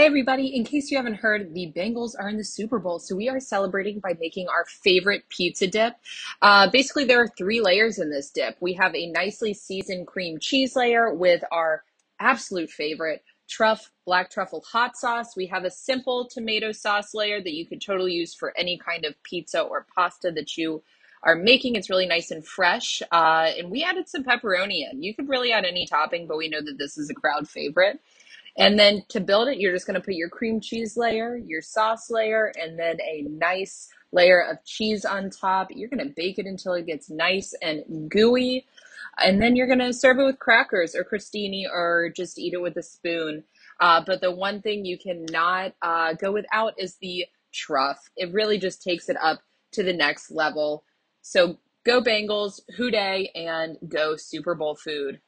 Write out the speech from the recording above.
Hey everybody, in case you haven't heard, the Bengals are in the Super Bowl, so we are celebrating by making our favorite pizza dip. Uh, basically, there are three layers in this dip. We have a nicely seasoned cream cheese layer with our absolute favorite truff, black truffle hot sauce. We have a simple tomato sauce layer that you could totally use for any kind of pizza or pasta that you are making. It's really nice and fresh. Uh, and we added some pepperoni in. You could really add any topping, but we know that this is a crowd favorite. And then to build it, you're just going to put your cream cheese layer, your sauce layer, and then a nice layer of cheese on top. You're going to bake it until it gets nice and gooey. And then you're going to serve it with crackers or crostini or just eat it with a spoon. Uh, but the one thing you cannot uh, go without is the truff. It really just takes it up to the next level. So go Bengals, Who Dey, and go Super Bowl food.